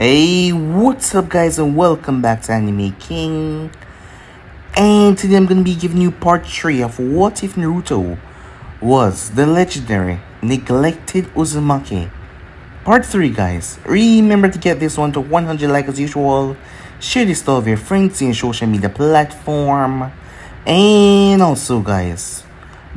Hey, what's up guys and welcome back to Anime King. And today I'm going to be giving you part 3 of What If Naruto was the legendary neglected Uzumaki. Part 3 guys. Remember to get this one to 100 likes as usual. Share this stuff with your friends in social media platform. And also guys,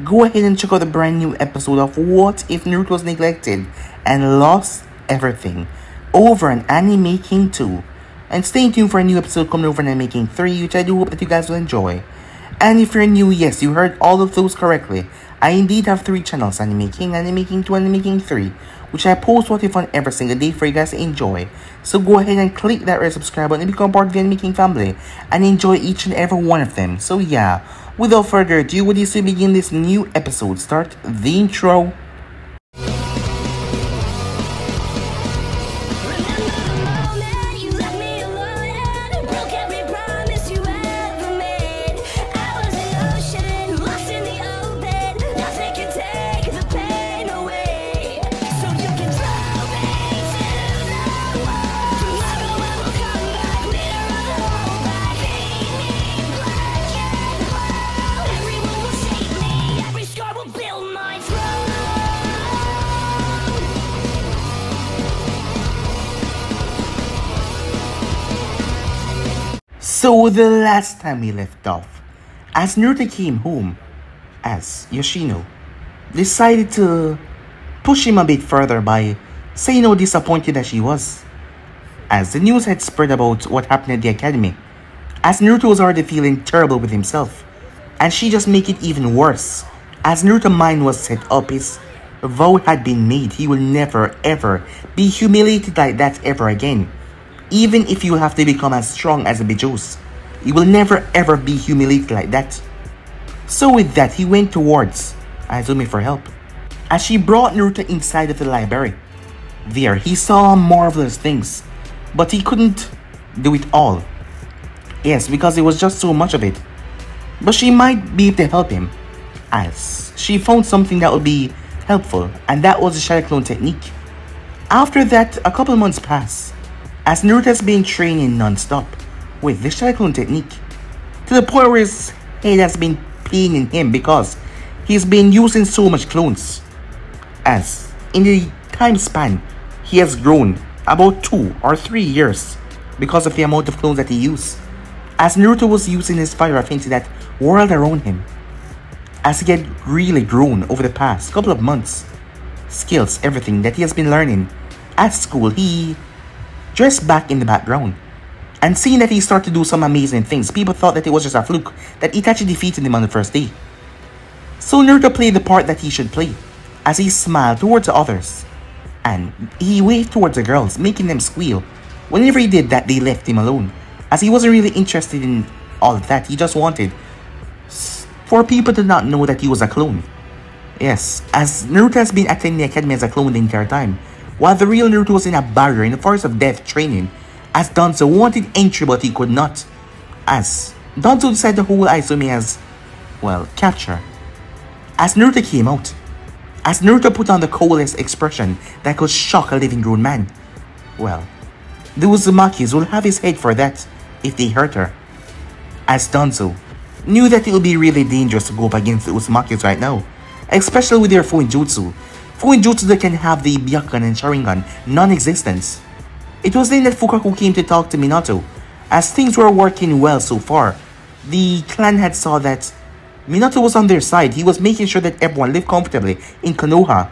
go ahead and check out the brand new episode of What If Naruto was neglected and lost everything over an Anime King 2. And stay tuned for a new episode coming over Anime King 3, which I do hope that you guys will enjoy. And if you're new, yes, you heard all of those correctly. I indeed have three channels, Anime King, Anime King 2, Anime King 3, which I post what if on every single day for you guys to enjoy. So go ahead and click that red subscribe button and become part of the Anime King family and enjoy each and every one of them. So yeah, without further ado, with this we begin this new episode, start the intro. So the last time we left off, as Naruto came home, as Yoshino decided to push him a bit further by saying how disappointed that she was. As the news had spread about what happened at the academy, as Naruto was already feeling terrible with himself, and she just make it even worse. As Naruto's mind was set up, his vow had been made, he will never ever be humiliated like that ever again. Even if you have to become as strong as a Bijuu, you will never ever be humiliated like that. So with that, he went towards Izumi for help. As she brought Naruto inside of the library, there he saw marvelous things, but he couldn't do it all. Yes, because it was just so much of it. But she might be able to help him, as she found something that would be helpful, and that was the Shadow Clone technique. After that, a couple months passed, as Naruto's been training non-stop with Shadow Clone technique, to the point where his head has been paining him because he's been using so much clones. As in the time span, he has grown about two or three years because of the amount of clones that he used. As Naruto was using his fire into that world around him, as he had really grown over the past couple of months, skills, everything that he has been learning at school, he dressed back in the background. And seeing that he started to do some amazing things, people thought that it was just a fluke, that Itachi defeated him on the first day. So Naruto played the part that he should play, as he smiled towards the others. And he waved towards the girls, making them squeal. Whenever he did that, they left him alone, as he wasn't really interested in all of that, he just wanted for people to not know that he was a clone. Yes, as Naruto has been attending the academy as a clone the entire time, while the real Naruto was in a barrier in the forest of death training, as Danzo wanted entry but he could not. As Danzo decided to hold Izumi as, well, capture. As Naruto came out, as Naruto put on the coldest expression that could shock a living grown man, well, the Uzumakis will have his head for that if they hurt her. As Danzo knew that it would be really dangerous to go up against the Uzumakis right now, especially with their Fuinjutsu. Fuinjutsu that can have the Byakugan and Sharingan non-existence. It was then that Fugaku came to talk to Minato. As things were working well so far, the clan had saw that Minato was on their side. He was making sure that everyone lived comfortably in Konoha.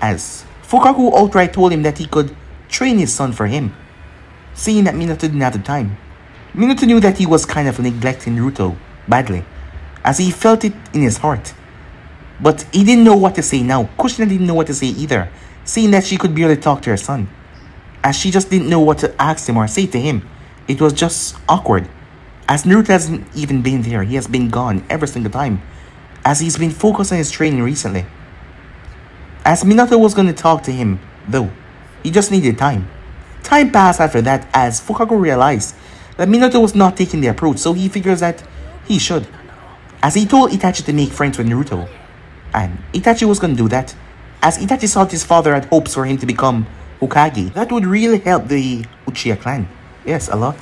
As Fugaku outright told him that he could train his son for him, seeing that Minato didn't have the time. Minato knew that he was kind of neglecting Naruto badly, as he felt it in his heart. But he didn't know what to say now. Kushina didn't know what to say either, seeing that she could barely talk to her son. As she just didn't know what to ask him or say to him. It was just awkward. As Naruto hasn't even been there, he has been gone every single time. As he's been focused on his training recently. As Minato was going to talk to him, though, he just needed time. Time passed after that as Fugaku realized that Minato was not taking the approach, so he figures that he should. As he told Itachi to make friends with Naruto. And Itachi was to do that, as Itachi thought his father had hopes for him to become Hokage. That would really help the Uchiha clan. Yes, a lot.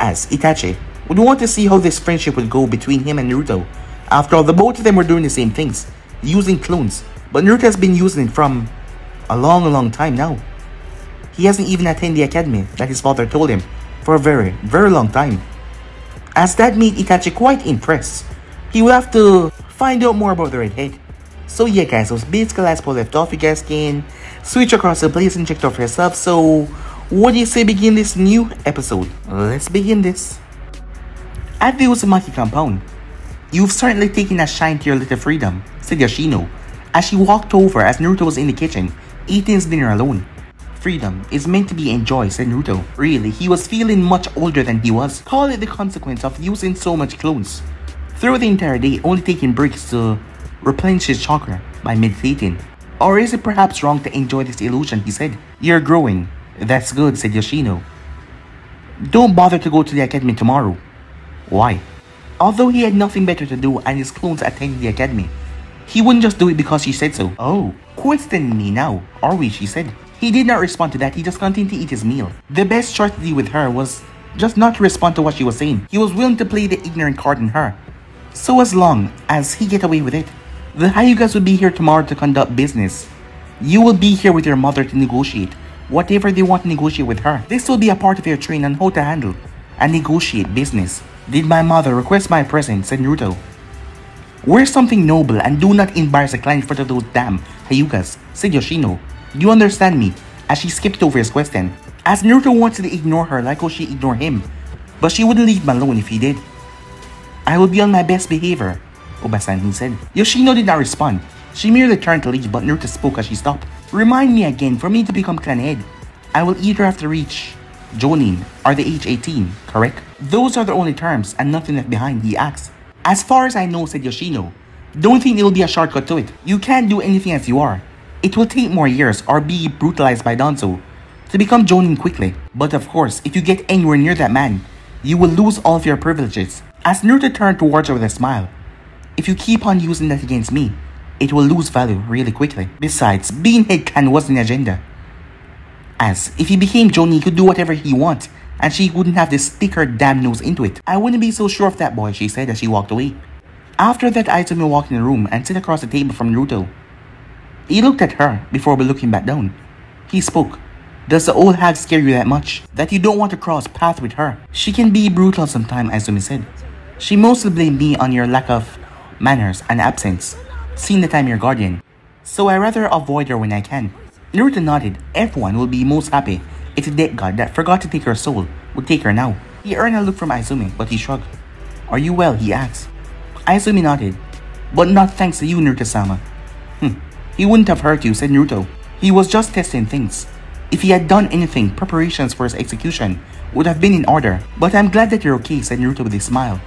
As Itachi would want to see how this friendship would go between him and Naruto. After all, the both of them were doing the same things, using clones. But Naruto has been using it from a long, long time now. He hasn't even attended the academy that his father told him for a very, very long time. As that made Itachi quite impressed, he will have to find out more about the redhead. So yeah guys, so basically as Paul left off, you guys can switch across the place and check it out for yourself. So what do you say begin this new episode? Let's begin this. At the Uzumaki compound, you've certainly taken a shine to your little freedom, said Yoshino, as she walked over as Naruto was in the kitchen, eating his dinner alone. Freedom is meant to be enjoyed, said Naruto. Really, he was feeling much older than he was. Call it the consequence of using so much clones. Throughout the entire day, only taking breaks to replenish his chakra by meditating. Or is it perhaps wrong to enjoy this illusion, he said. You're growing. That's good, said Yoshino. Don't bother to go to the academy tomorrow. Why? Although he had nothing better to do and his clones attended the academy, he wouldn't just do it because she said so. Oh, questioning me now, are we, she said. He did not respond to that, he just continued to eat his meal. The best strategy with her was just not to respond to what she was saying. He was willing to play the ignorant card in her. So as long as he get away with it, the Hyugas will be here tomorrow to conduct business. You will be here with your mother to negotiate whatever they want to negotiate with her. This will be a part of your training on how to handle and negotiate business. Did my mother request my presence? said Naruto. Wear something noble and do not embarrass a client in front of those damn Hyugas, said Yoshino. You understand me? As she skipped over his question. As Naruto wanted to ignore her like how she ignored him. But she wouldn't leave him alone if he did. I will be on my best behavior, Obasan said. Yoshino did not respond. She merely turned to leave but Naruto spoke as she stopped. Remind me again for me to become clan head. I will either have to reach Jonin or the age 18, correct? Those are the only terms and nothing left behind, he asked. As far as I know, said Yoshino, don't think it will be a shortcut to it. You can't do anything as you are. It will take more years or be brutalized by Danzo to become Jonin quickly. But of course, if you get anywhere near that man, you will lose all of your privileges. As Naruto turned towards her with a smile, if you keep on using that against me, it will lose value really quickly. Besides, being head clan was an agenda. As if he became Jonin, he could do whatever he wants, and she wouldn't have to stick her damn nose into it. I wouldn't be so sure of that boy, she said as she walked away. After that, Izumi walked in the room and sat across the table from Naruto. He looked at her before looking back down. He spoke. Does the old hag scare you that much? That you don't want to cross paths with her? She can be brutal sometimes, Izumi said. She mostly blamed me on your lack of manners and absence, seeing that I'm your guardian. So I rather avoid her when I can. Naruto nodded. Everyone will be most happy if the dead god that forgot to take her soul would take her now. He earned a look from Izumi, but he shrugged. Are you well? he asked. Izumi nodded. But not thanks to you, Naruto-sama. Hmm. He wouldn't have hurt you, said Naruto. He was just testing things. If he had done anything, preparations for his execution would have been in order. But I'm glad that you're okay, said Naruto with a smile.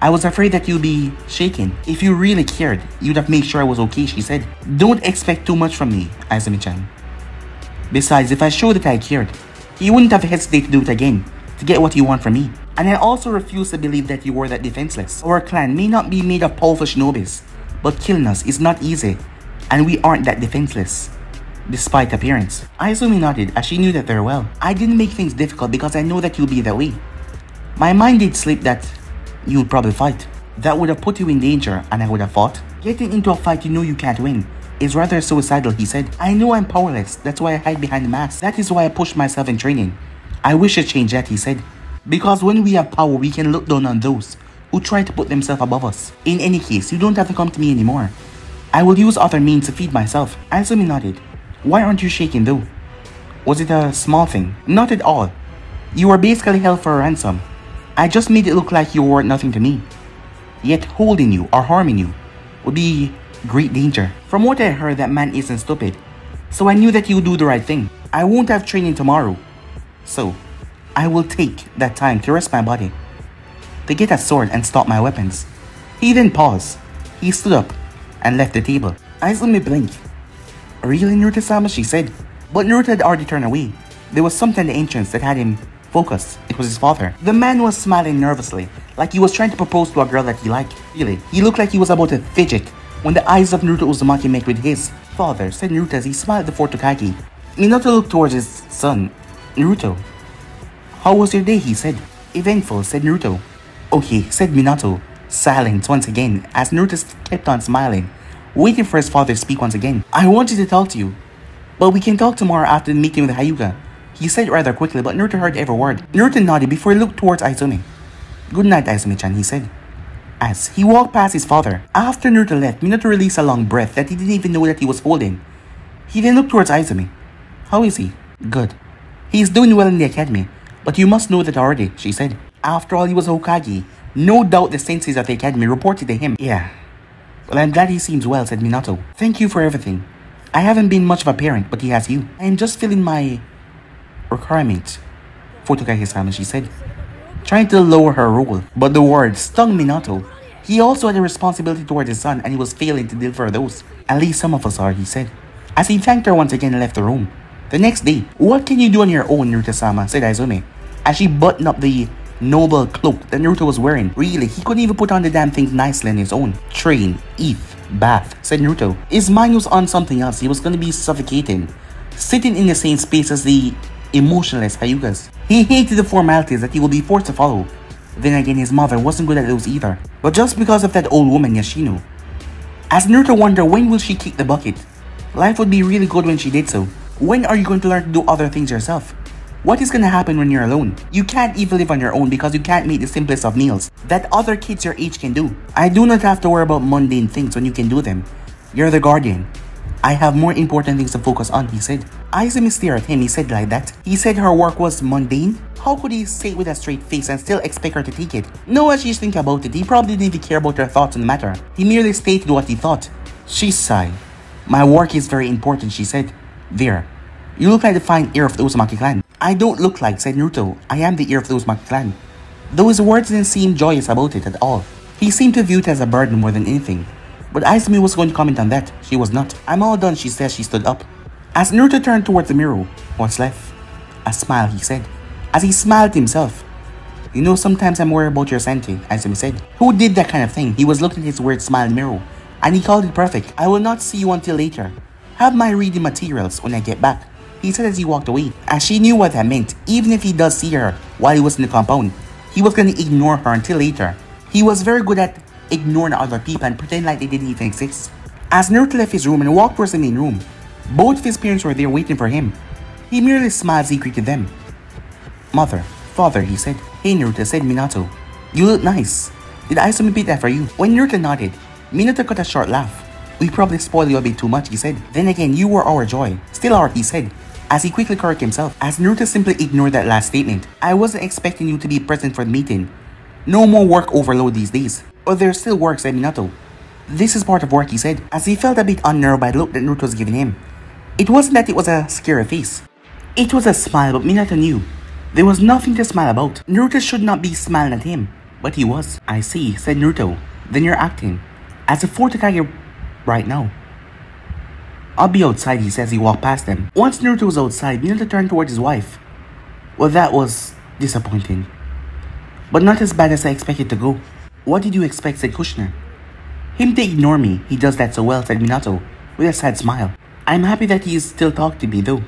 I was afraid that you'd be shaken. If you really cared, you'd have made sure I was okay, she said. Don't expect too much from me, Izumi-chan. Besides, if I showed that I cared, you wouldn't have hesitated to do it again, to get what you want from me. And I also refuse to believe that you were that defenseless. Our clan may not be made of powerful shinobis, but killing us is not easy and we aren't that defenseless. Despite appearance, Izumi nodded as she knew that very well. I didn't make things difficult because I know that you'll be that way. My mind did slip that you'd probably fight. That would have put you in danger and I would have fought. Getting into a fight you know you can't win is rather suicidal, he said. I know I'm powerless, that's why I hide behind the mask. That is why I push myself in training. I wish to changed that, he said. Because when we have power, we can look down on those who try to put themselves above us. In any case, you don't have to come to me anymore. I will use other means to feed myself. Izumi nodded. Why aren't you shaking though? Was it a small thing? Not at all. You were basically held for a ransom. I just made it look like you were nothing to me. Yet holding you or harming you would be great danger. From what I heard, that man isn't stupid. So I knew that you would do the right thing. I won't have training tomorrow. So, I will take that time to rest my body. To get a sword and stop my weapons. He then paused. He stood up and left the table. Izumi blinked. Really, Naruto-sama? She said. But Naruto had already turned away. There was something in the entrance that had him focused. It was his father. The man was smiling nervously, like he was trying to propose to a girl that he liked. Really, he looked like he was about to fidget when the eyes of Naruto Uzumaki met with his. Father, said Naruto as he smiled at the Fort Minato looked towards his son, Naruto. How was your day? he said. Eventful, said Naruto. Oh, okay, said Minato, silent once again as Naruto kept on smiling, waiting for his father to speak once again. I wanted to talk to you, but we can talk tomorrow after the meeting with Hyuga. He said rather quickly, but Naruto heard every word. Naruto nodded before he looked towards Izumi. Good night, Izumi-chan, he said. As he walked past his father, after Naruto left, Minato released a long breath that he didn't even know that he was holding. He then looked towards Izumi. How is he? Good. He is doing well in the academy, but you must know that already, she said. After all, he was Hokage. No doubt the senseis of the academy reported to him. Yeah. Well, I'm glad he seems well, said Minato. Thank you for everything. I haven't been much of a parent, but he has you. I am just filling my requirement for Hokage-sama, she said, trying to lower her role. But the words stung Minato. He also had a responsibility towards his son and he was failing to deliver those. At least some of us are, he said. As he thanked her once again and left the room. The next day, what can you do on your own, Naruto-sama, said Izumi, as she buttoned up the noble cloak that Naruto was wearing. Really, he couldn't even put on the damn thing nicely on his own. Train, eat, bath, said Naruto. His mind was on something else. He was gonna be suffocating. Sitting in the same space as the emotionless Hyugas. He hated the formalities that he would be forced to follow. Then again, his mother wasn't good at those either. But just because of that old woman, Yoshino. As Naruto wondered when will she kick the bucket, life would be really good when she did so. When are you going to learn to do other things yourself? What is gonna happen when you're alone? You can't even live on your own because you can't make the simplest of meals that other kids your age can do. I do not have to worry about mundane things when you can do them. You're the guardian. I have more important things to focus on, he said. Izumi stared at him, he said like that. He said her work was mundane? How could he say it with a straight face and still expect her to take it? No, as she's thinking about it, he probably didn't even care about her thoughts on the matter. He merely stated what he thought. She sighed. My work is very important, she said. There. You look like the fine heir of the Uzumaki clan. I don't look like, said Naruto. I am the heir of the Uzumaki clan. Though his words didn't seem joyous about it at all. He seemed to view it as a burden more than anything. But Izumi was going to comment on that. She was not. I'm all done, she said. She stood up. As Naruto turned towards the mirror, what's left? A smile, he said. As he smiled to himself. You know, sometimes I'm worried about your sanity, Izumi said. Who did that kind of thing? He was looking at his weird smile in the mirror. And he called it perfect. I will not see you until later. Have my reading materials when I get back he said as he walked away, as she knew what that meant, even if he does see her while he was in the compound, he was gonna ignore her until later. He was very good at ignoring other people and pretend like they didn't even exist. As Naruto left his room and walked towards the main room, both of his parents were there waiting for him. He merely smiled as he greeted them. Mother, father, he said. Hey Naruto, said Minato. You look nice. Did I beat that for you? When Naruto nodded, Minato cut a short laugh. We probably spoiled you a bit too much, he said. Then again, you were our joy. Still are, he said as he quickly corrected himself, as Naruto simply ignored that last statement. I wasn't expecting you to be present for the meeting. No more work overload these days. Oh, but there's still work, said Minato. This is part of work, he said, as he felt a bit unnerved by the look that Naruto was giving him. It wasn't that it was a scary face. It was a smile, but Minato knew. There was nothing to smile about. Naruto should not be smiling at him, but he was. I see, said Naruto. Then you're acting. As a fourth Kage right now. I'll be outside, he says he walked past them. Once Naruto was outside, Minato turned towards his wife. Well, that was disappointing. But not as bad as I expected to go. What did you expect, said Kushina. Him to ignore me, he does that so well, said Minato, with a sad smile. I'm happy that he is still talking to me, though.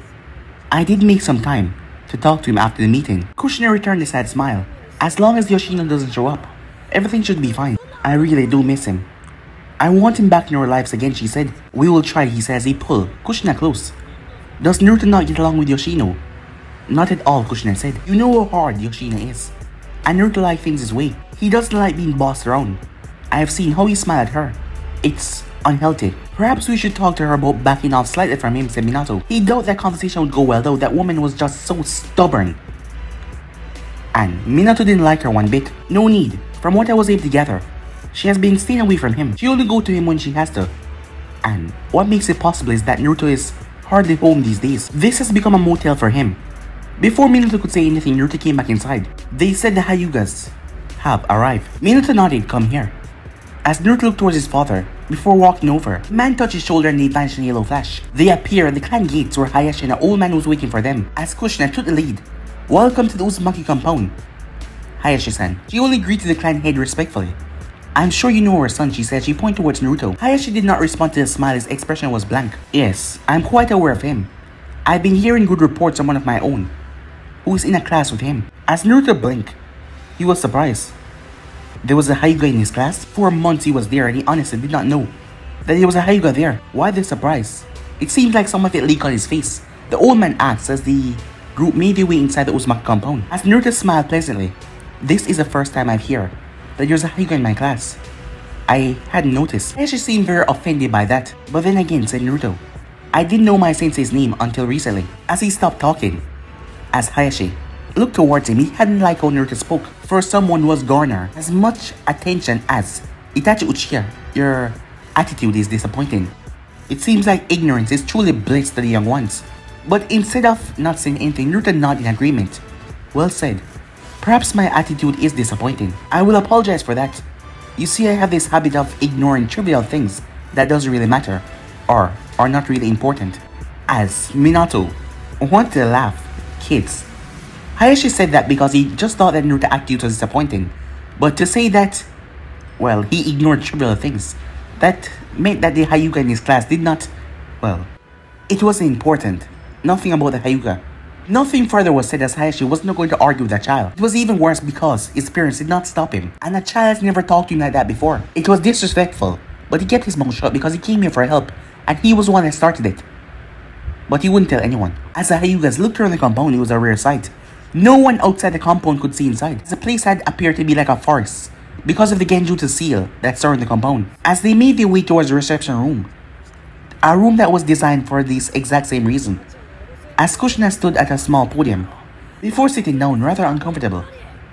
I did make some time to talk to him after the meeting. Kushina returned a sad smile. As long as Yoshino doesn't show up, everything should be fine. I really do miss him. I want him back in our lives again, she said. We will try, he says. He pulled Kushina close. Does Naruto not get along with Yoshino? Not at all, Kushina said. You know how hard Yoshino is. And Naruto likes things his way. He doesn't like being bossed around. I have seen how he smiled at her. It's unhealthy. Perhaps we should talk to her about backing off slightly from him, said Minato. He doubted that conversation would go well though, that woman was just so stubborn. And Minato didn't like her one bit. No need. From what I was able to gather, she has been staying away from him. She only go to him when she has to. And what makes it possible is that Naruto is hardly home these days. This has become a motel for him. Before Minato could say anything, Naruto came back inside. They said the Hyugas have arrived. Minato nodded, come here. As Naruto looked towards his father, before walking over, man touched his shoulder and they vanished in yellow flash. They appear at the clan gates where Hayashi and an old man was waiting for them. As Kushina took the lead, Welcome to the Uzumaki compound. Hayashi-san. She only greeted the clan head respectfully. I'm sure you know her son, she said. She pointed towards Naruto. Hayashi did not respond to the smile, his expression was blank. Yes, I'm quite aware of him. I've been hearing good reports on one of my own, who is in a class with him. As Naruto blinked, he was surprised. There was a Hyuga in his class. For months he was there and he honestly did not know that there was a Hyuga there. Why the surprise? It seemed like some of it leaked on his face. The old man asked as the group made their way inside the Uzumaki compound. As Naruto smiled pleasantly, this is the first time I've heard that there's a Hyuga in my class. I hadn't noticed. I actually seemed very offended by that. But then again, said Naruto, I didn't know my sensei's name until recently. As he stopped talking, as Hayashi looked towards him, he hadn't liked how Naruto spoke. For someone was garner as much attention as Itachi Uchiha, your attitude is disappointing. It seems like ignorance is truly bliss to the young ones. But instead of not saying anything, Naruto nodded in agreement. Well said. Perhaps my attitude is disappointing. I will apologize for that. You see, I have this habit of ignoring trivial things that doesn't really matter or are not really important. As Minato wanted to laugh, kids. Hayashi said that because he just thought that Naruto's attitude was disappointing. But to say that, well, he ignored trivial things, that meant that the Hyuga in his class did not, well, it wasn't important. Nothing about the Hyuga Nothing further was said as Hayashi was not going to argue with the child. It was even worse because his parents did not stop him, and the child has never talked to him like that before. It was disrespectful, but he kept his mouth shut because he came here for help, and he was the one that started it. But he wouldn't tell anyone. As the Hyugas looked around the compound, it was a rare sight. No one outside the compound could see inside. The place had appeared to be like a forest because of the Genjutsu seal that surrounded the compound. As they made their way towards the reception room, a room that was designed for this exact same reason, as Kushina stood at a small podium, before sitting down rather uncomfortable.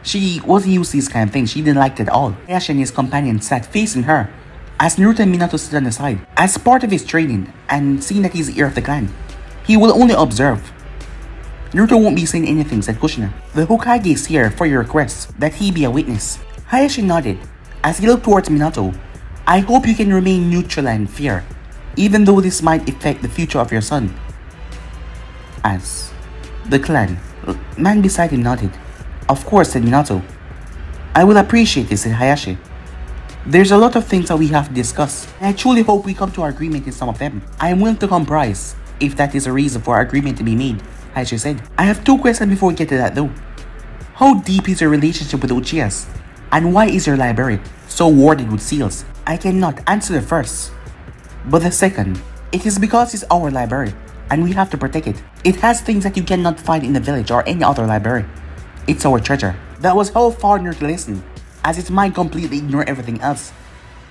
She wasn't used to this kind of thing, she didn't like it at all. Hayashi and his companion sat facing her, as Naruto and Minato stood on the side. As part of his training, and seeing that he's the heir of the clan, he will only observe. Naruto won't be saying anything, said Kushina. The Hokage is here for your request that he be a witness. Hayashi nodded, as he looked towards Minato. I hope you can remain neutral and fair, even though this might affect the future of your son as the clan. Uh, man beside him nodded. Of course, said Minato. I will appreciate this, said Hayashi. There's a lot of things that we have to discuss, and I truly hope we come to our agreement in some of them. I am willing to compromise, if that is a reason for our agreement to be made, Hayashi said. I have two questions before we get to that though. How deep is your relationship with Uchihas? And why is your library so warded with seals? I cannot answer the first. But the second, it is because it's our library and we have to protect it. It has things that you cannot find in the village or any other library. It's our treasure. That was how far near to listen, as its mind completely ignored everything else.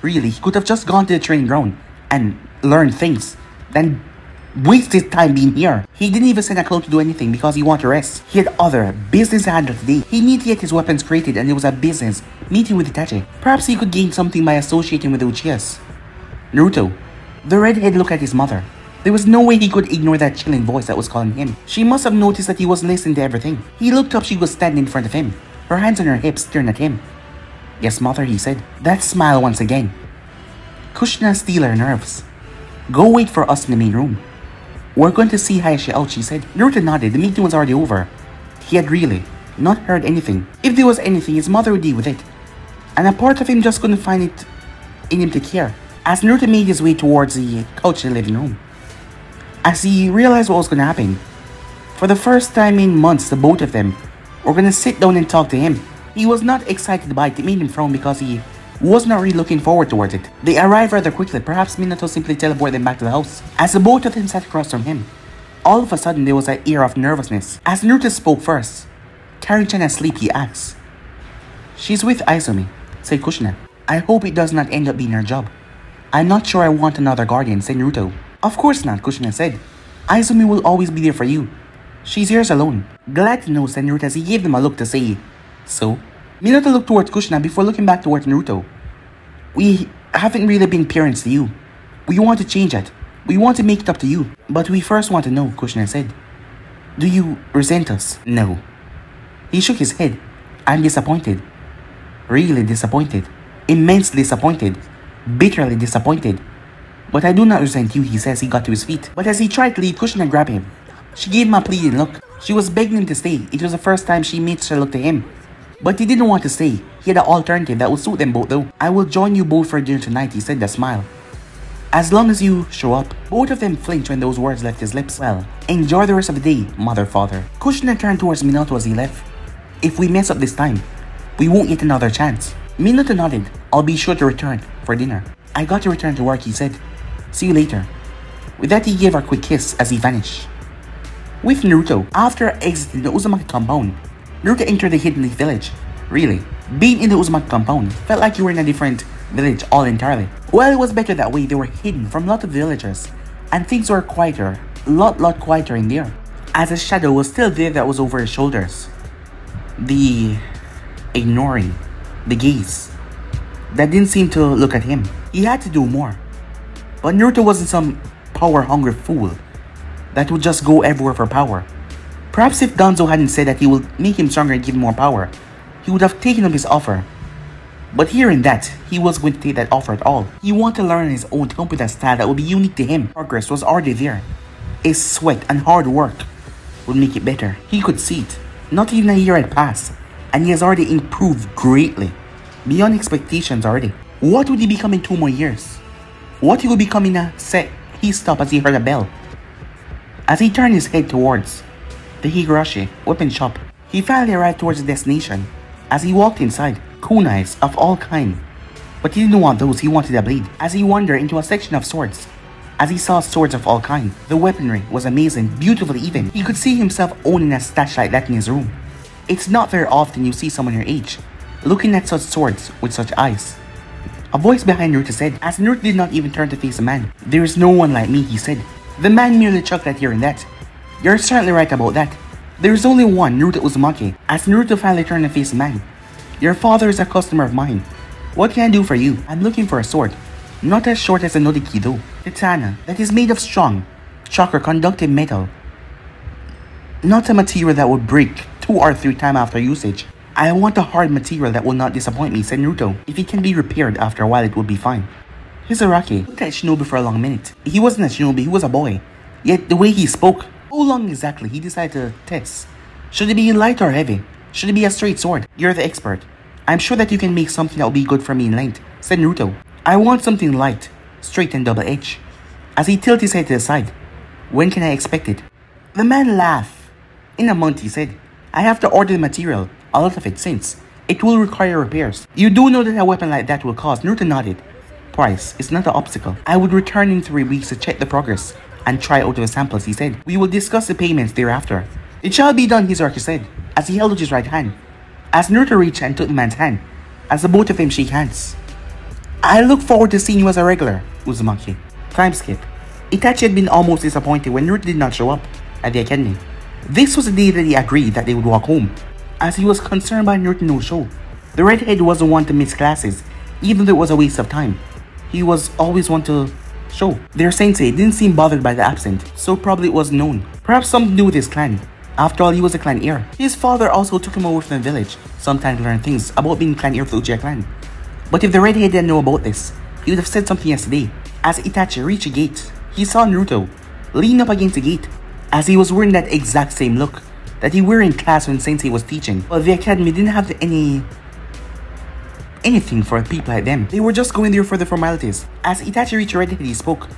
Really, he could have just gone to the training ground and learned things, then wasted time being here. He didn't even send a clone to do anything because he wanted to rest. He had other business to handle today. He needed to get his weapons created and it was a business meeting with Itachi. Perhaps he could gain something by associating with the Uchihas. Naruto. The redhead looked at his mother. There was no way he could ignore that chilling voice that was calling him. She must have noticed that he was listening to everything. He looked up, she was standing in front of him, her hands on her hips, staring at him. Yes, mother, he said. That smile once again. Kushina steal her nerves. Go wait for us in the main room. We're going to see Hayashi out, she said. Naruto nodded, the meeting was already over. He had really not heard anything. If there was anything, his mother would deal with it. And a part of him just couldn't find it in him to care. As Naruto made his way towards the couch in the living room, as he realized what was going to happen. For the first time in months, the both of them were going to sit down and talk to him. He was not excited by it, it made him frown because he was not really looking forward towards it. They arrived rather quickly, perhaps Minato simply teleported them back to the house. As the both of them sat across from him, all of a sudden there was an air of nervousness. As Naruto spoke first, Karin-chan asleep, he asked. She's with Izumi, said Kushina. I hope it does not end up being her job. I'm not sure I want another guardian, said Naruto. Of course not, Kushina said. Izumi will always be there for you. She's yours alone. Glad to know, said Naruto as he gave them a look to say, So? Minato looked towards Kushina before looking back towards Naruto. We haven't really been parents to you. We want to change that. We want to make it up to you. But we first want to know, Kushina said. Do you resent us? No. He shook his head. I'm disappointed. Really disappointed. Immensely disappointed. Bitterly disappointed. But I do not resent you, he says he got to his feet. But as he tried to leave, Kushina grabbed him. She gave him a pleading look. She was begging him to stay. It was the first time she made her look to him. But he didn't want to stay. He had an alternative that would suit them both though. I will join you both for dinner tonight, he said a smile. As long as you show up. Both of them flinched when those words left his lips. Well, enjoy the rest of the day, mother father. Kushina turned towards Minato as he left. If we mess up this time, we won't get another chance. Minato nodded. I'll be sure to return for dinner. I got to return to work, he said. See you later. With that, he gave her a quick kiss as he vanished. With Naruto, after exiting the Uzumaki compound, Naruto entered the Hidden Leaf village. Really, being in the Uzumaki compound felt like you were in a different village all entirely. Well, it was better that way, they were hidden from a lot of villagers, and things were quieter, lot lot quieter in there. As a shadow was still there that was over his shoulders. The ignoring, the gaze, that didn't seem to look at him. He had to do more. But Naruto wasn't some power-hungry fool that would just go everywhere for power. Perhaps if Danzo hadn't said that he would make him stronger and give him more power, he would have taken up his offer but hearing that, he was going to take that offer at all. He wanted to learn his own a style that would be unique to him. Progress was already there. His sweat and hard work would make it better. He could see it. Not even a year had passed, and he has already improved greatly. Beyond expectations already. What would he become in two more years? What he would become in a set, he stopped as he heard a bell. As he turned his head towards the Higurashi weapon shop, he finally arrived towards his destination. As he walked inside, kunais of all kind. But he didn't want those, he wanted a blade. As he wandered into a section of swords, as he saw swords of all kind, the weaponry was amazing, beautiful even. He could see himself owning a stash like that in his room. It's not very often you see someone your age looking at such swords with such eyes. A voice behind Naruto said, as Naruto did not even turn to face the man. There is no one like me, he said. The man merely chuckled at hearing that. You're certainly right about that. There is only one Naruto Uzumaki. As Naruto finally turned to face the man, your father is a customer of mine. What can I do for you? I'm looking for a sword. Not as short as a Norikido. Katana that is made of strong, chakra conductive metal. Not a material that would break two or three times after usage. I want a hard material that will not disappoint me, said Naruto. If it can be repaired after a while, it would be fine. Hizaraki looked at Shinobi for a long minute. He wasn't a Shinobi, he was a boy. Yet the way he spoke, how long exactly he decided to test? Should it be light or heavy? Should it be a straight sword? You're the expert. I'm sure that you can make something that will be good for me in length, said Naruto. I want something light, straight and double edged. As he tilted his head to the side, when can I expect it? The man laughed. In a month, he said. I have to order the material, a lot of it, since it will require repairs. You do know that a weapon like that will cost. Naruto nodded. Price is not an obstacle. I would return in three weeks to check the progress and try out the samples, he said. We will discuss the payments thereafter. It shall be done, His Hizaraki said as he held out his right hand. As Naruto reached and took the man's hand, as the both of them shake hands. I look forward to seeing you as a regular, Uzumaki. Time skip. Itachi had been almost disappointed when Naruto did not show up at the academy. This was the day that he agreed that they would walk home, as he was concerned by Naruto no show. The redhead was the one to miss classes, even though it was a waste of time. He was always one to show. Their sensei didn't seem bothered by the absent, so probably it was known. Perhaps something to do with his clan, after all, he was a clan heir. His father also took him over from the village, sometimes to learn things about being clan heir of the Uchiha clan. But if the redhead didn't know about this, he would have said something yesterday. As Itachi reached a gate, he saw Naruto lean up against the gate, as he was wearing that exact same look that he wore in class when Sensei was teaching. But the academy didn't have any anything for people like them. They were just going there for the formalities. As Itachi reached he spoke.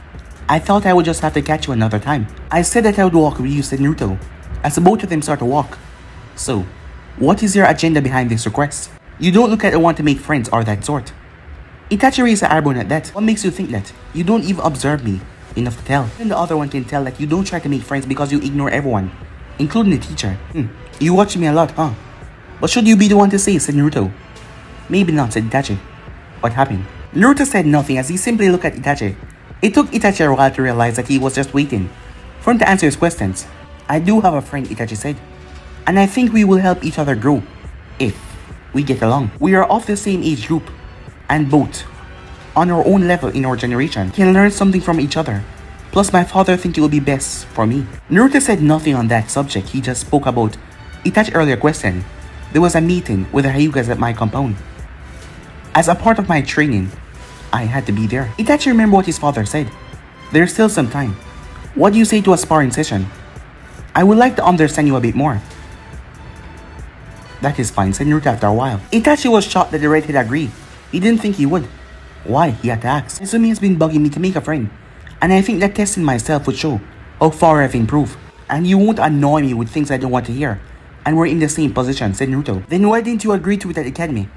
I thought I would just have to catch you another time. I said that I would walk with you, said Naruto as the both of them start to walk. So, what is your agenda behind this request? You don't look at the want to make friends or that sort. Itachi raised an eyebrow at that. What makes you think that? You don't even observe me enough to tell. And the other one can tell that you don't try to make friends because you ignore everyone, including the teacher. Hmm. You watch me a lot, huh? But should you be the one to say, said Naruto. Maybe not, said Itachi. What happened? Naruto said nothing as he simply looked at Itachi. It took Itachi a while to realize that he was just waiting for him to answer his questions. I do have a friend, Itachi said. And I think we will help each other grow if we get along. We are of the same age group and both on our own level in our generation can learn something from each other. Plus my father thinks it will be best for me. Naruto said nothing on that subject, he just spoke about Itachi's earlier question. There was a meeting with the Hyugas at my compound. As a part of my training, I had to be there. Itachi remembered what his father said. There's still some time. What do you say to a sparring session? I would like to understand you a bit more. That is fine, said Naruto after a while. Itachi was shocked that the redhead agreed. He didn't think he would. Why? He had to ask. Izumi has been bugging me to make a friend. And I think that testing myself would show how far I've improved. And you won't annoy me with things I don't want to hear. And we're in the same position, said Naruto. Then why didn't you agree to it at the academy?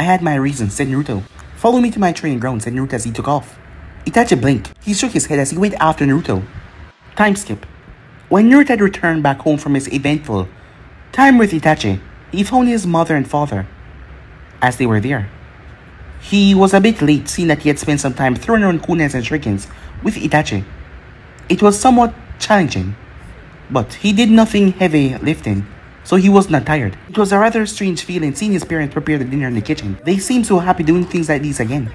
I had my reasons, said Naruto. Follow me to my training ground, said Naruto as he took off. Itachi blinked. He shook his head as he went after Naruto. Time skip. When Naruto had returned back home from his eventful time with Itachi, he found his mother and father as they were there. He was a bit late seeing that he had spent some time throwing around kunais and shurikens with Itachi. It was somewhat challenging, but he did nothing heavy lifting, so he was not tired. It was a rather strange feeling seeing his parents prepare the dinner in the kitchen. They seemed so happy doing things like these again.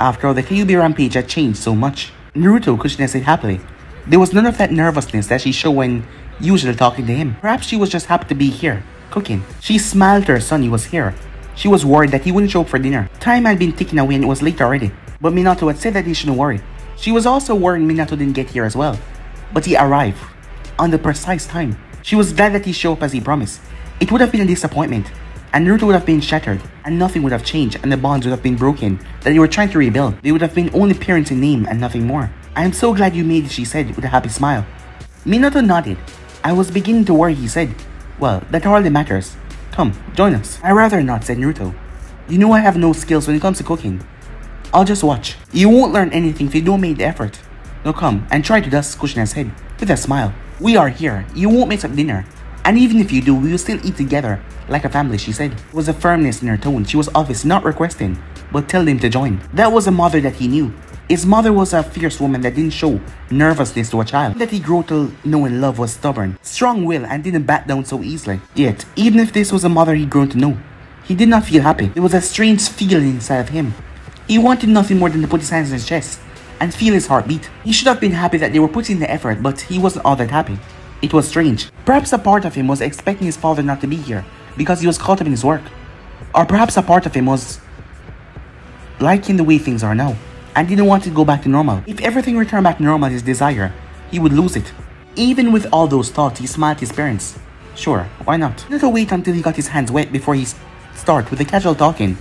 After all, the Kyuubi rampage had changed so much. Naruto cushioned his happily. There was none of that nervousness that she showed when usually talking to him. Perhaps she was just happy to be here, cooking. She smiled to her son he was here. She was worried that he wouldn't show up for dinner. Time had been ticking away and it was late already. But Minato had said that he shouldn't worry. She was also worried Minato didn't get here as well. But he arrived on the precise time. She was glad that he showed up as he promised. It would have been a disappointment, and Naruto would have been shattered, and nothing would have changed, and the bonds would have been broken that they were trying to rebuild. They would have been only parents in name and nothing more. I am so glad you made it, she said with a happy smile. Minato nodded. I was beginning to worry, he said. Well, that hardly matters. Come, join us. I rather not, said Naruto. You know I have no skills when it comes to cooking. I'll just watch. You won't learn anything if you don't make the effort. Now come and try to dust Kushina's head with a smile. We are here. You won't miss up dinner. And even if you do, we will still eat together like a family, she said. There was a firmness in her tone. She was obviously not requesting, but telling him to join. That was a mother that he knew. His mother was a fierce woman that didn't show nervousness to a child. That he grew to know and love was stubborn, strong-willed, and didn't back down so easily. Yet, even if this was a mother he'd grown to know, he did not feel happy. There was a strange feeling inside of him. He wanted nothing more than to put his hands on his chest and feel his heartbeat. He should have been happy that they were putting the effort, but he wasn't all that happy. It was strange. Perhaps a part of him was expecting his father not to be here because he was caught up in his work. Or perhaps a part of him was liking the way things are now and didn't want to go back to normal. If everything returned back to normal his desire, he would lose it. Even with all those thoughts, he smiled at his parents. Sure, why not? Let wait until he got his hands wet before he start with the casual talking.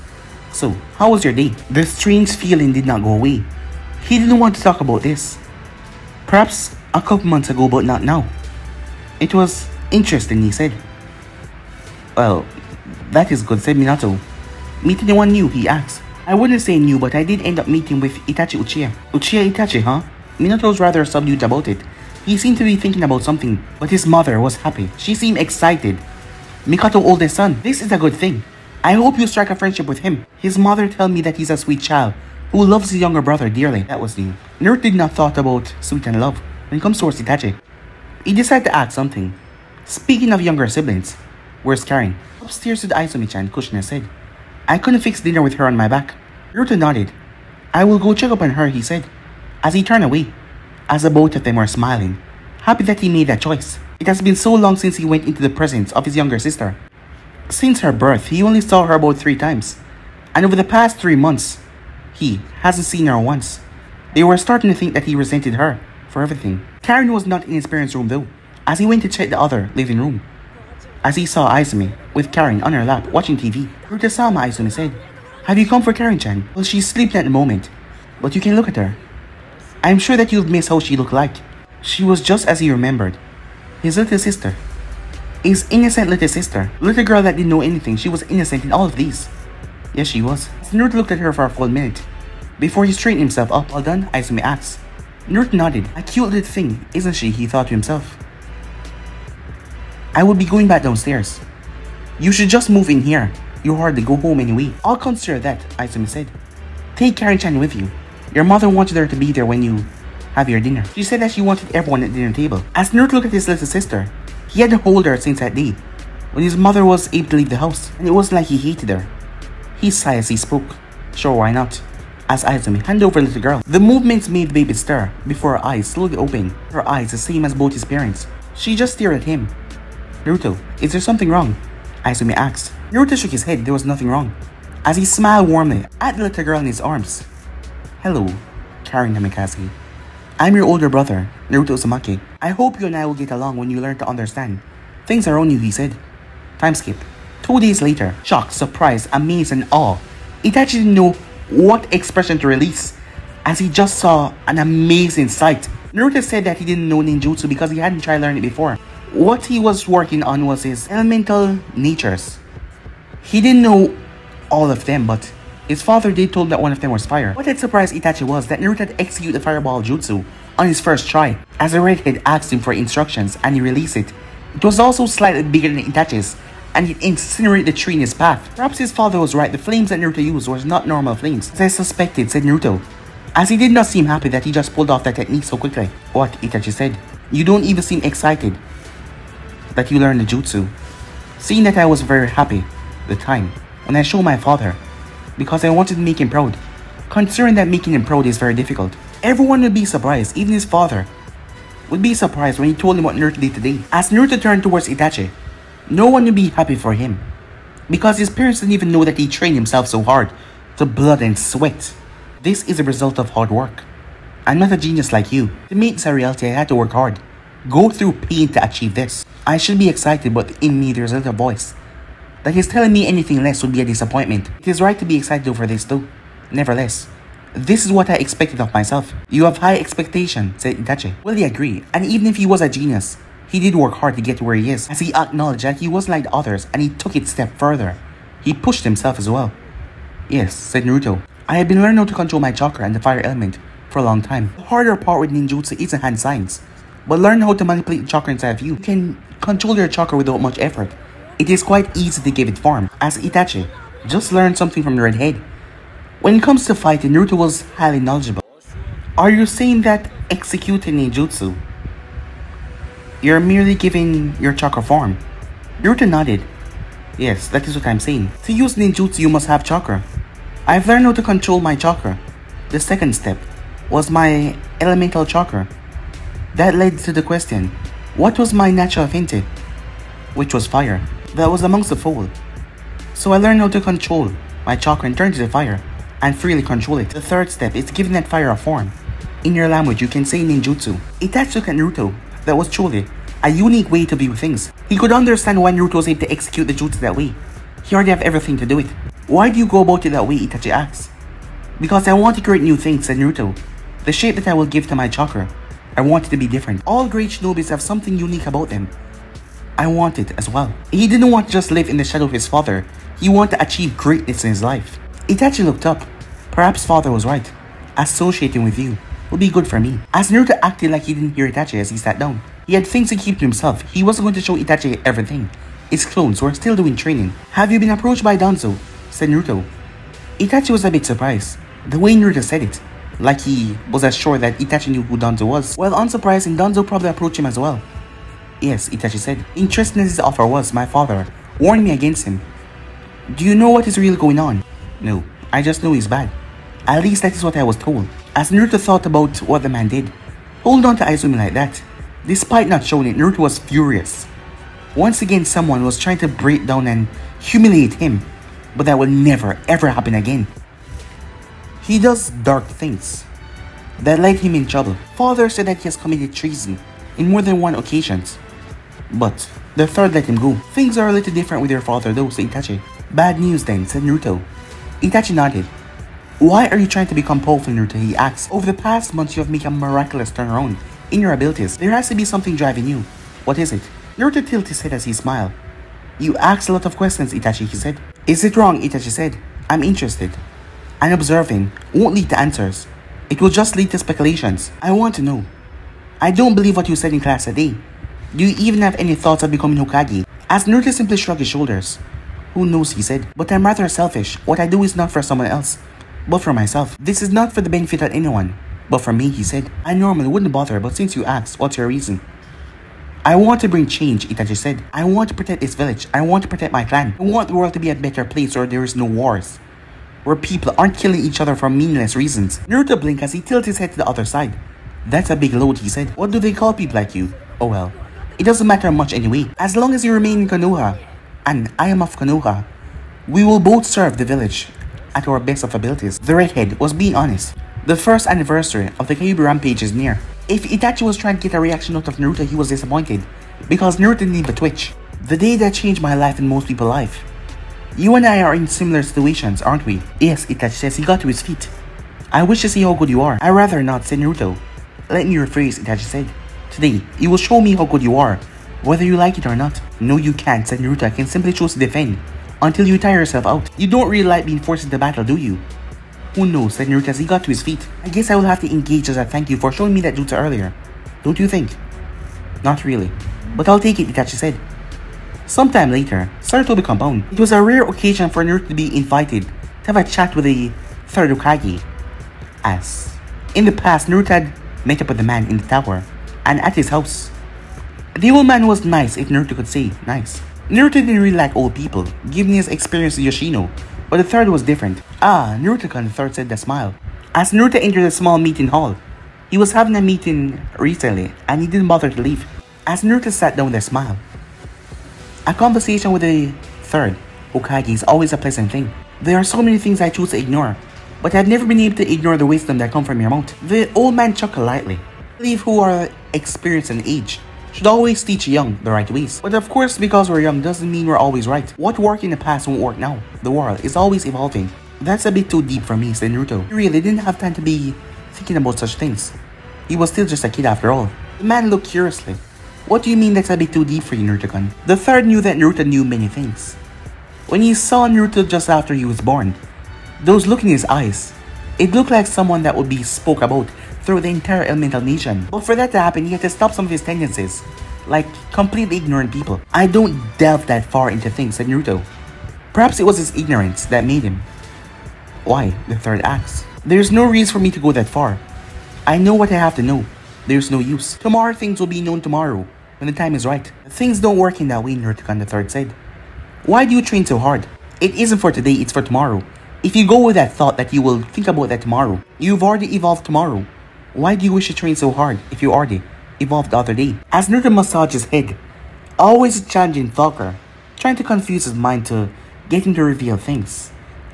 So, how was your day? The strange feeling did not go away. He didn't want to talk about this. Perhaps a couple months ago, but not now. It was interesting, he said. Well, that is good, said Minato. Meet anyone new, he asked. I wouldn't say new, but I did end up meeting with Itachi Uchiha. Uchiha Itachi, huh? Minato was rather subdued about it. He seemed to be thinking about something, but his mother was happy. She seemed excited. Mikoto oldest son, this is a good thing. I hope you strike a friendship with him. His mother tell me that he's a sweet child who loves his younger brother dearly. That was new. Nerd did not thought about sweet and love when it comes towards Itachi. He decided to add something. Speaking of younger siblings, where's Karin? Upstairs with Izumi-chan, Kushina said. I couldn't fix dinner with her on my back. Naruto nodded. I will go check up on her, he said, as he turned away, as the both of them were smiling, happy that he made that choice. It has been so long since he went into the presence of his younger sister. Since her birth, he only saw her about three times, and over the past three months, he hasn't seen her once. They were starting to think that he resented her for everything. Karin was not in his parents' room though, as he went to check the other living room as he saw Izumi with Karin on her lap watching TV. Sama Izumi said, Have you come for Karin-chan? Well, she's sleeping at the moment, but you can look at her. I'm sure that you've missed how she looked like. She was just as he remembered. His little sister. His innocent little sister. Little girl that didn't know anything. She was innocent in all of these. Yes, she was. Naruto looked at her for a full minute. Before he straightened himself up, all done, Izumi asked. Naruto nodded. A cute little thing, isn't she? He thought to himself. I will be going back downstairs. You should just move in here. You hardly go home anyway. I'll consider that, Izumi said. Take Karin-chan with you. Your mother wanted her to be there when you have your dinner. She said that she wanted everyone at dinner table. As Naruto looked at his little sister, he had to hold her since that day, when his mother was able to leave the house, and it wasn't like he hated her. He sighed as he spoke. Sure, why not? As Izumi hand over the little girl. The movements made baby stir before her eyes slowly opened. Her eyes the same as both his parents. She just stared at him, Naruto, is there something wrong? Izumi asked. Naruto shook his head, there was nothing wrong. As he smiled warmly at the little girl in his arms. Hello, Karin Namikaze. I'm your older brother, Naruto Uzumaki. I hope you and I will get along when you learn to understand. Things are on you, he said. Time skip. Two days later, shocked, surprised, amazed, and awe. Itachi didn't know what expression to release as he just saw an amazing sight. Naruto said that he didn't know ninjutsu because he hadn't tried learning it before. What he was working on was his elemental natures. He didn't know all of them, but his father did told that one of them was fire. What had surprised Itachi was that Naruto had executed the fireball jutsu on his first try. As the redhead asked him for instructions and he released it, it was also slightly bigger than Itachi's and it incinerated the tree in his path. Perhaps his father was right, the flames that Naruto used were not normal flames. I suspected, said Naruto. As he did not seem happy that he just pulled off that technique so quickly. What? Itachi said. You don't even seem excited that you learned the jutsu. Seeing that I was very happy the time when I showed my father because I wanted to make him proud. Considering that making him proud is very difficult. Everyone would be surprised, even his father would be surprised when he told him what Naruto did today. As Naruto turned towards Itachi, no one would be happy for him. Because his parents didn't even know that he trained himself so hard to blood and sweat. This is a result of hard work. I'm not a genius like you. To make this a reality, I had to work hard. Go through pain to achieve this. I should be excited, but in me there's a little voice that is telling me anything less would be a disappointment. It is right to be excited over this too. Nevertheless, this is what I expected of myself. You have high expectations, said Itachi. Well, he agree, and even if he was a genius, he did work hard to get to where he is, as he acknowledged that he wasn't like the others and he took it step further. He pushed himself as well. Yes, said Naruto. I have been learning how to control my chakra and the fire element for a long time. The harder part with ninjutsu isn't hand signs, but learn how to manipulate the chakra inside of you. You can control your chakra without much effort. It is quite easy to give it form, as Itachi just learn something from the red head. When it comes to fighting, Naruto was highly knowledgeable. Are you saying that executing ninjutsu, you're merely giving your chakra form? Naruto nodded. Yes, that is what I'm saying. To use ninjutsu, you must have chakra. I've learned how to control my chakra. The second step was my elemental chakra. That led to the question, what was my natural affinity? Which was fire. That was amongst the fold. So I learned how to control my chakra and turn to the fire and freely control it. The third step is giving that fire a form. In your language, you can say ninjutsu. Itachi looked Naruto. That was truly a unique way to view things. He could understand why Naruto was able to execute the jutsu that way. He already have everything to do it. Why do you go about it that way, Itachi asks. Because I want to create new things, said Naruto. The shape that I will give to my chakra, I want it to be different. All great shinobis have something unique about them. I want it as well. He didn't want to just live in the shadow of his father. He wanted to achieve greatness in his life. Itachi looked up. Perhaps father was right. Associating with you would be good for me. As Naruto acted like he didn't hear Itachi as he sat down. He had things to keep to himself. He wasn't going to show Itachi everything. His clones were still doing training. Have you been approached by Danzo? said Naruto. Itachi was a bit surprised. The way Naruto said it. Like he was as sure that Itachi knew who Danzo was. Well, unsurprising, Danzo probably approached him as well. Yes, Itachi said. Interesting as his offer was, my father warned me against him. Do you know what is really going on? No, I just know he's bad. At least that is what I was told. As Naruto thought about what the man did, hold on to Izumi like that. Despite not showing it, Naruto was furious. Once again, someone was trying to break down and humiliate him, but that will never ever happen again. He does dark things that led him in trouble. Father said that he has committed treason in more than one occasions. But the third let him go. Things are a little different with your father though, said Itachi. Bad news then, said Naruto. Itachi nodded. Why are you trying to become powerful, Naruto? He asked. Over the past months, you have made a miraculous turnaround in your abilities. There has to be something driving you. What is it? Naruto tilted his head as he smiled. You asked a lot of questions, Itachi, he said. Is it wrong, Itachi said. I'm interested. And observing won't lead to answers. It will just lead to speculations. I want to know. I don't believe what you said in class today. Do you even have any thoughts of becoming Hokage? As Naruto simply shrugged his shoulders. Who knows, he said. But I'm rather selfish. What I do is not for someone else, but for myself. This is not for the benefit of anyone, but for me, he said. I normally wouldn't bother, but since you asked, what's your reason? I want to bring change, Itachi said. I want to protect this village. I want to protect my clan. I want the world to be a better place where there is no wars. Where people aren't killing each other for meaningless reasons. Naruto blinked as he tilted his head to the other side. That's a big load, he said. What do they call people like you? Oh well. It doesn't matter much anyway. As long as you remain in Konoha, and I am of Konoha, we will both serve the village at our best of abilities. The redhead was being honest. The first anniversary of the Kyuubi Rampage is near. If Itachi was trying to get a reaction out of Naruto, he was disappointed. Because Naruto didn't even twitch. The day that changed my life and most people's life. You and I are in similar situations, aren't we? Yes, Itachi says he got to his feet. I wish to see how good you are. I rather not, said Naruto. Let me rephrase, Itachi said. Today, you will show me how good you are, whether you like it or not. No, you can't, said Naruto. I can simply choose to defend until you tire yourself out. You don't really like being forced into battle, do you? Who knows, said Naruto as he got to his feet. I guess I will have to engage as a thank you for showing me that jutsu earlier. Don't you think? Not really. But I'll take it, Itachi said. Sometime later, Sarutobi compound. It was a rare occasion for Naruto to be invited to have a chat with the third Hokage. As in the past, Naruto had met up with the man in the tower and at his house. The old man was nice if Naruto could say nice. Naruto didn't really like old people, given his experience with Yoshino, but the third was different. Ah, Naruto-kun, the third said the smile. As Naruto entered the small meeting hall, he was having a meeting recently and he didn't bother to leave. As Naruto sat down with a smile, a conversation with the third Hokage is always a pleasant thing. There are so many things I choose to ignore, but I've never been able to ignore the wisdom that come from your mouth. The old man chuckled lightly. Believe who are experienced in age should always teach young the right ways. But of course, because we're young doesn't mean we're always right. What worked in the past won't work now. The world is always evolving. That's a bit too deep for me, said Naruto. He really didn't have time to be thinking about such things. He was still just a kid after all. The man looked curiously. What do you mean that's a bit too deep for you, Naruto-kun? The third knew that Naruto knew many things. When he saw Naruto just after he was born, those look in his eyes, it looked like someone that would be spoke about through the entire elemental nation. But for that to happen, he had to stop some of his tendencies, like completely ignorant people. I don't delve that far into things, said Naruto. Perhaps it was his ignorance that made him. Why? The third asks. There's no reason for me to go that far. I know what I have to know. There's no use. Tomorrow things will be known tomorrow, when the time is right. Things don't work in that way, Naruto-kun the third said. Why do you train so hard? It isn't for today, it's for tomorrow. If you go with that thought that you will think about that tomorrow, you've already evolved tomorrow. Why do you wish to train so hard if you already evolved the other day? As Naruto massaged his head, always challenging talker, trying to confuse his mind to get him to reveal things,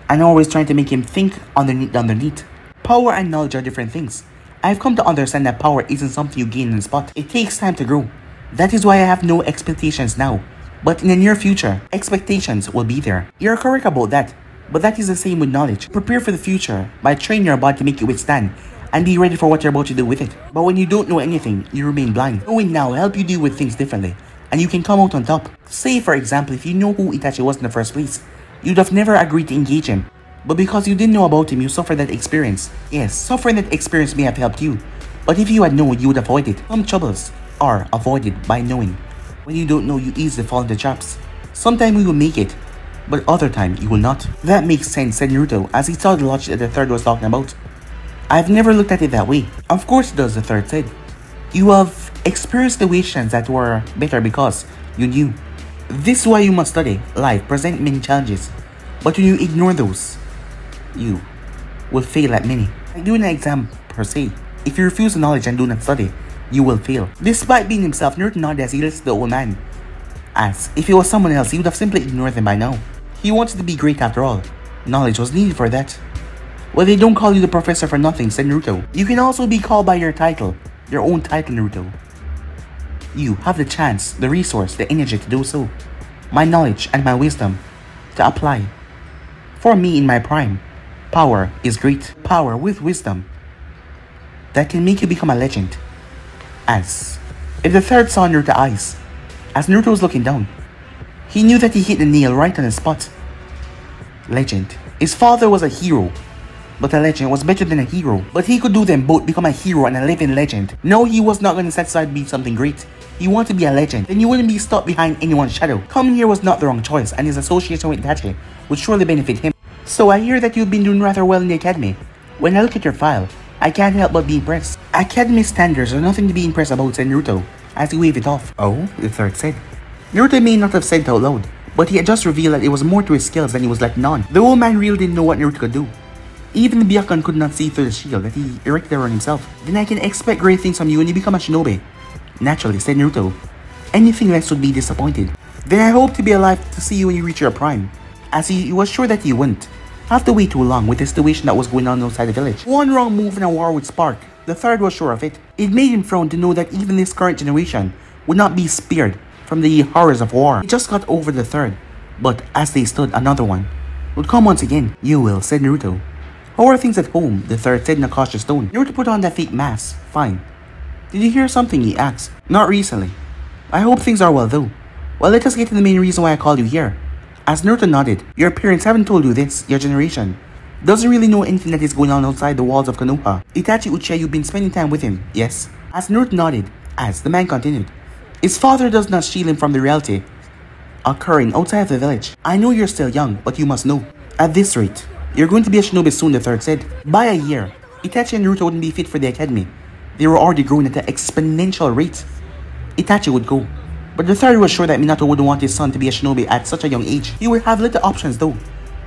and always trying to make him think underneath underneath. Power and knowledge are different things. I've come to understand that power isn't something you gain in a spot. It takes time to grow. That is why I have no expectations now. But in the near future, expectations will be there. You're correct about that. But that is the same with knowledge. Prepare for the future by training your body to make it withstand and be ready for what you're about to do with it. But when you don't know anything, you remain blind. Knowing now will help you deal with things differently and you can come out on top. Say for example, if you know who Itachi was in the first place, you'd have never agreed to engage him. But because you didn't know about him, you suffered that experience. Yes, suffering that experience may have helped you. But if you had known, you would avoid it. Some troubles are avoided by knowing. When you don't know, you easily fall into traps. Sometimes you will make it, but other time you will not. That makes sense, said Naruto, as he saw the logic that the third was talking about. I've never looked at it that way. Of course it does, the third said. You have experienced situations that were better because you knew. This is why you must study. Life present many challenges. But when you ignore those, you will fail at many. Like doing an exam per se. If you refuse knowledge and do not study, you will fail. Despite being himself, Naruto nodded as he listened to the old man. As if it was someone else, he would have simply ignored them by now. He wanted to be great after all. Knowledge was needed for that. Well, they don't call you the professor for nothing, Naruto. You can also be called by your title, your own title, Naruto. You have the chance, the resource, the energy to do so. My knowledge and my wisdom to apply. For me in my prime, power is great. Power with wisdom that can make you become a legend. As if the third saw Naruto's eyes, as Naruto was looking down, he knew that he hit the nail right on the spot. Legend. His father was a hero but a legend was better than a hero. But he could do them both, become a hero and a living legend. No, he was not going to satisfy to be something great. He wanted to be a legend, then you wouldn't be stuck behind anyone's shadow. Coming here was not the wrong choice, and his association with Itachi would surely benefit him. So I hear that you've been doing rather well in the academy. When I look at your file, I can't help but be impressed. Academy standards are nothing to be impressed about, said Naruto, as he waved it off. Oh, the third said. Naruto may not have said it out loud, but he had just revealed that it was more to his skills than he was letting on. The old man really didn't know what Naruto could do. Even Byakugan could not see through the shield that he erected around himself. Then I can expect great things from you when you become a shinobi. Naturally, said Naruto. Anything less would be disappointed. Then I hope to be alive to see you when you reach your prime. As he, was sure that he wouldn't have to wait too long with the situation that was going on outside the village. One wrong move in a war would spark. The third was sure of it. It made him frown to know that even this current generation would not be spared from the horrors of war. He just got over the third But as they stood, another one would come once again. You will, said Naruto. How are things at home? The third said in a cautious tone. You were to put on that fake mask. Fine. Did you hear something? He asked. Not recently. I hope things are well though. Well, let us get to the main reason why I called you here. As Naruto nodded, your parents haven't told you this, your generation. Doesn't really know anything that is going on outside the walls of Konoha. Itachi Uchiha, you've been spending time with him, yes? As Naruto nodded, as the man continued. His father does not shield him from the reality occurring outside of the village. I know you're still young, but you must know. At this rate, you're going to be a shinobi soon, the third said. By a year, Itachi and Naruto wouldn't be fit for the academy. They were already growing at an exponential rate. Itachi would go. But the third was sure that Minato wouldn't want his son to be a shinobi at such a young age. He would have little options though.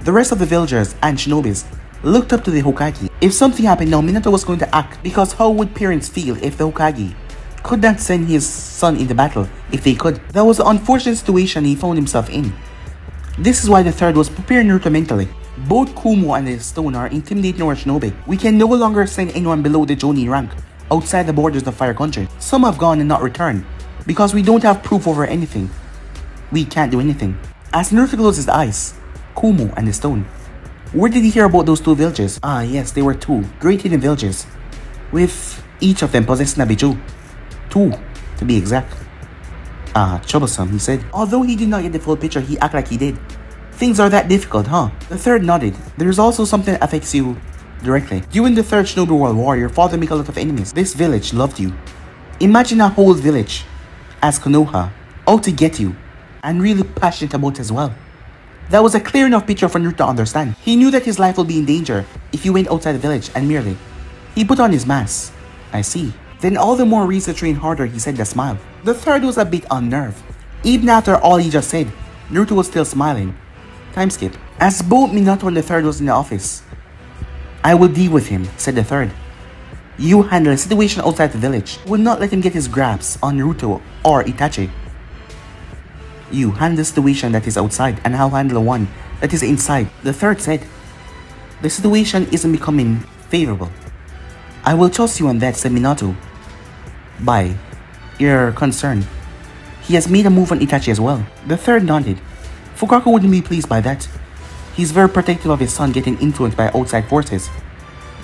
The rest of the villagers and shinobis looked up to the Hokage. If something happened now, Minato was going to act because how would parents feel if the Hokage could not send his son into battle if they could? That was the unfortunate situation he found himself in. This is why the third was preparing Naruto mentally. Both Kumo and the Stone are intimidating our shinobi. We can no longer send anyone below the Jonin rank outside the borders of Fire Country. Some have gone and not returned because we don't have proof over anything. We can't do anything. As Naruto closed his eyes, Kumo and the Stone. Where did he hear about those two villages? Ah yes, they were two great hidden villages, with each of them possessing a Bijuu. Two, to be exact. Ah, troublesome, he said. Although he did not get the full picture, he acted like he did. Things are that difficult, huh? The third nodded. There's also something that affects you directly. During the third Shinobi World War, your father made a lot of enemies. This village loved you. Imagine a whole village as Konoha out to get you and really passionate about as well. That was a clear enough picture for Naruto to understand. He knew that his life would be in danger if he went outside the village and merely he put on his mask. I see. Then all the more reason to train harder, he said a smile. The third was a bit unnerved. Even after all he just said, Naruto was still smiling. Time skip. As both Minato and the third was in the office, I will deal with him, said the third. You handle the situation outside the village. Will not let him get his grabs on Naruto or Itachi. You handle the situation that is outside and I'll handle the one that is inside. The third said, The situation isn't becoming favorable. I will trust you on that, said Minato. By your concern. He has made a move on Itachi as well. The third nodded. Fugaku wouldn't be pleased by that. He's very protective of his son getting influenced by outside forces.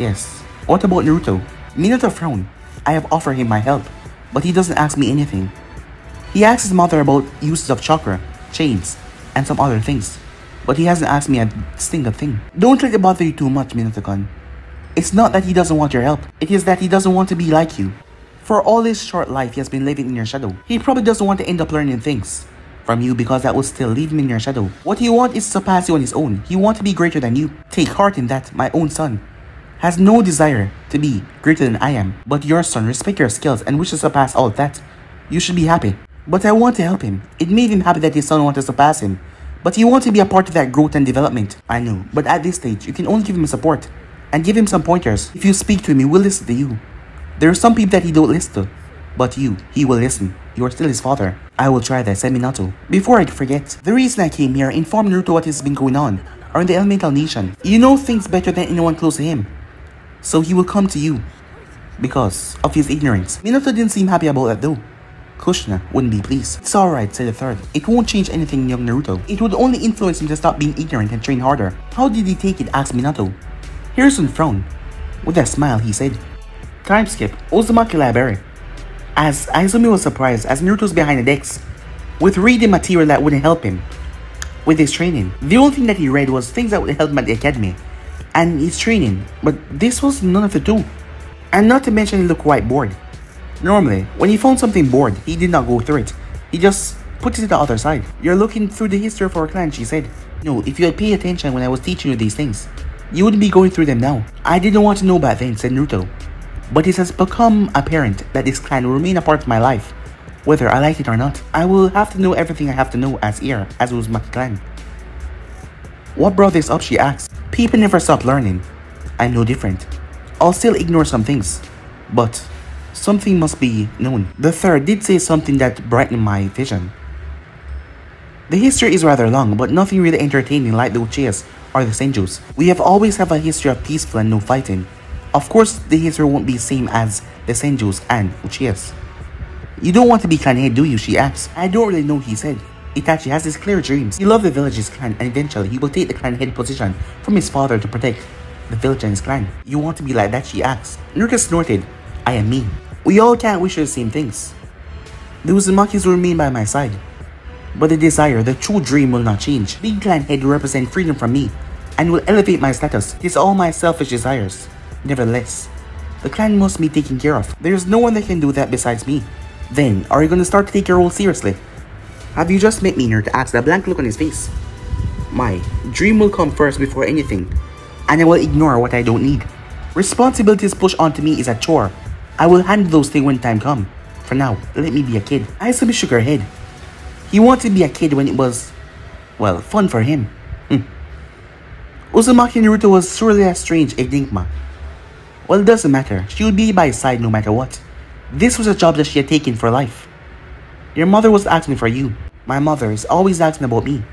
Yes. What about Naruto? Minato frowned. I have offered him my help, but he doesn't ask me anything. He asks his mother about uses of chakra, chains, and some other things, but he hasn't asked me a single thing. Don't let it bother you too much, Minato-kun. It's not that he doesn't want your help, it is that he doesn't want to be like you. For all his short life he has been living in your shadow, he probably doesn't want to end up learning things from you because that will still leave him in your shadow. What he wants is to surpass you on his own. He wants to be greater than you. Take heart in that, my own son has no desire to be greater than I am. But your son respects your skills and wishes to surpass all that. You should be happy. But I want to help him. It made him happy that his son wanted to surpass him. But he wants to be a part of that growth and development. I know. But at this stage, you can only give him support. And give him some pointers. If you speak to him, he will listen to you. There are some people that he don't listen to. But you, he will listen. You are still his father. I will try that, Minato. Before I forget, the reason I came here informed Naruto what has been going on are in the Elemental Nation. You know things better than anyone close to him. So he will come to you because of his ignorance. Minato didn't seem happy about that though. Kushina wouldn't be pleased. It's alright, said the third. It won't change anything in young Naruto. It would only influence him to stop being ignorant and train harder. How did he take it? asked Minato. Hiruzen frowned. With a smile, he said, Time skip, Uzumaki Library. As Izumi was surprised as Naruto's behind the decks, with reading material that wouldn't help him with his training. The only thing that he read was things that would help him at the academy and his training, but this was none of the two. And not to mention he looked quite bored. Normally, when he found something bored, he did not go through it. He just put it to the other side. You're looking through the history of our clan, she said. No, if you had paid attention when I was teaching you these things, you wouldn't be going through them now. I didn't want to know back then, said Naruto. But it has become apparent that this clan will remain a part of my life, whether I like it or not. I will have to know everything I have to know as heir, as my clan. What brought this up, she asked. People never stop learning. I'm no different. I'll still ignore some things, but something must be known. The third did say something that brightened my vision. The history is rather long, but nothing really entertaining like the Uchihas or the Senjus. We have always have a history of peaceful and no fighting. Of course, the history won't be the same as the Senjus and Uchihas. You don't want to be clan head, do you? She asked. I don't really know, he said. Itachi has his clear dreams. He loves the village's clan and eventually he will take the clan head position from his father to protect the village and his clan. You want to be like that, she asks. Naruto snorted, I am me. We all can't wish for the same things. The Uzumakis will remain by my side. But the desire, the true dream will not change. Being clan head will represent freedom from me and will elevate my status. It is all my selfish desires. Nevertheless, the clan must be taken care of. There is no one that can do that besides me. Then, are you going to start to take your role seriously? Have you just met me here to ask the blank look on his face? My dream will come first before anything, and I will ignore what I don't need. Responsibilities pushed onto me is a chore. I will handle those things when time come. For now, let me be a kid. Izumi shook her head. He wanted to be a kid when it was, well, fun for him. Hm. Uzumaki Naruto was surely a strange enigma. Well, it doesn't matter. She would be by his side no matter what. This was a job that she had taken for life. Your mother was asking for you. My mother is always asking about me.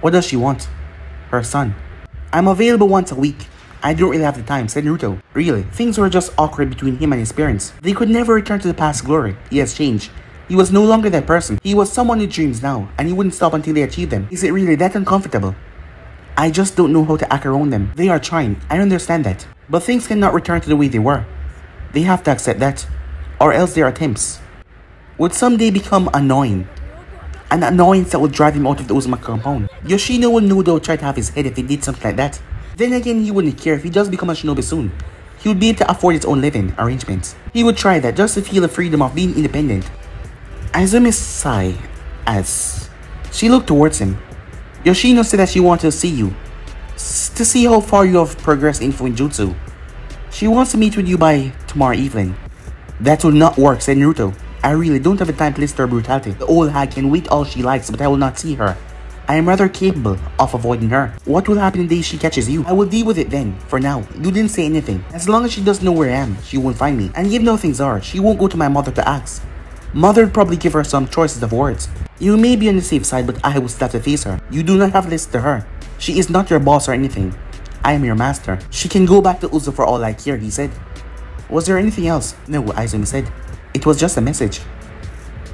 What does she want? Her son. I'm available once a week. I don't really have the time, said Naruto. Really, things were just awkward between him and his parents. They could never return to the past glory. He has changed. He was no longer that person. He was someone who dreams now, and he wouldn't stop until they achieved them. Is it really that uncomfortable? I just don't know how to act around them. They are trying. I understand that. But things cannot return to the way they were. They have to accept that. Or else their attempts would someday become annoying. An annoyance that would drive him out of the Uzumaki compound. Yoshino will no doubt try to have his head if he did something like that. Then again, he wouldn't care if he does become a shinobi soon. He would be able to afford his own living arrangements. He would try that just to feel the freedom of being independent. Izumi sighed as she looked towards him. Yoshino said that she wanted to see you, to see how far you have progressed in Fuinjutsu. She wants to meet with you by tomorrow evening. That will not work, said Naruto. I really don't have the time to list her brutality. The old hag can wait all she likes, but I will not see her. I am rather capable of avoiding her. What will happen the day she catches you? I will deal with it then. For now, you didn't say anything. As long as she doesn't know where I am, she won't find me. And even though things are, she won't go to my mother to ask. Mother would probably give her some choices of words. You may be on the safe side, but I will have to face her. You do not have to listen to her. She is not your boss or anything. I am your master. She can go back to Uzo for all I care, he said. Was there anything else? No, Izumi said. It was just a message.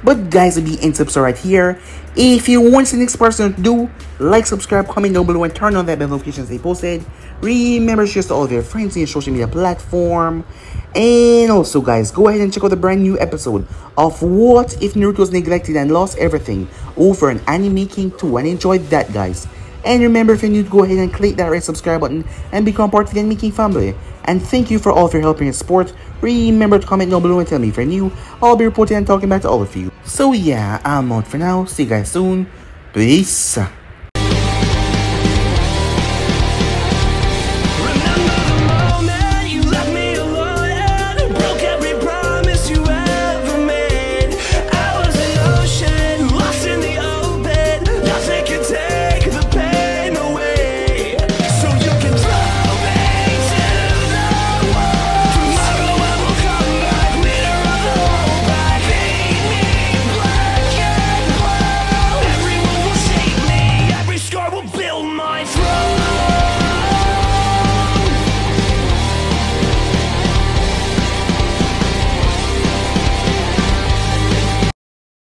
But guys, the end tips are right here. If you want the next person to do, like, subscribe, comment down below, and turn on that bell notifications they posted. Remember to share to all of your friends in your social media platform. And also, guys, go ahead and check out the brand new episode of What If Naruto Was Neglected and Lost Everything over an Anime King 2 and enjoy that, guys. And remember, if you're new, go ahead and click that red subscribe button and become part of the Anime King family. And thank you for all of your help and support. Remember to comment down below and tell me if you're new. I'll be reporting and talking back to all of you. So yeah, I'm out for now. See you guys soon. Peace.